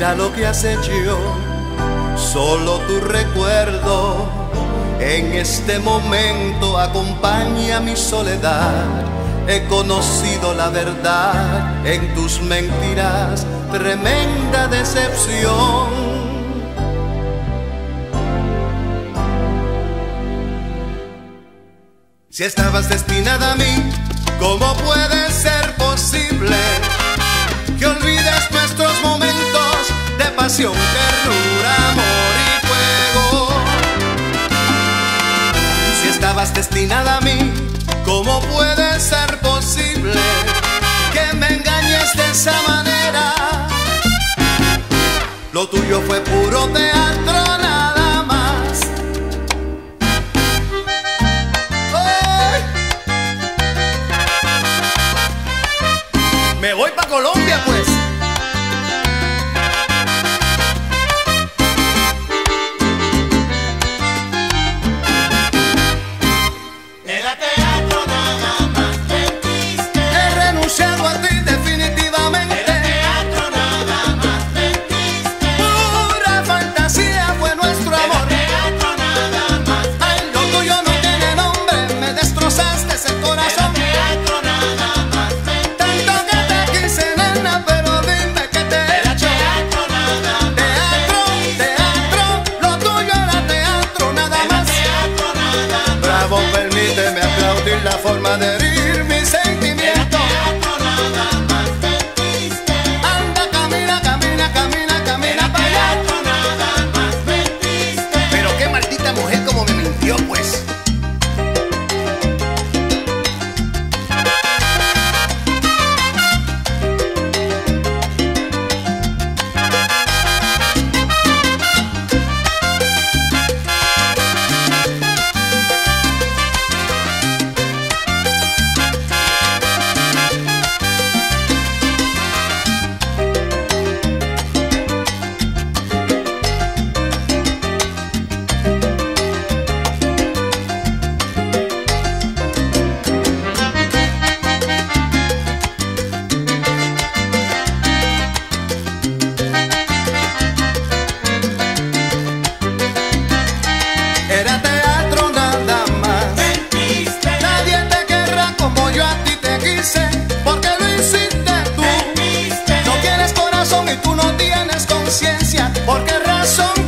Mira lo que has hecho, solo tu recuerdo en este momento acompaña mi soledad. He conocido la verdad en tus mentiras, tremenda decepción. Si estabas destinada a mí, ¿cómo puede ser posible que olvides nuestros momentos destinada a mí, ¿cómo puede ser posible que me engañes de esa manera? Lo tuyo fue puro teatro, nada más. ¡Ay! Me voy para Colombia, pues. La forma de herir y tú no tienes conciencia, ¿por qué razón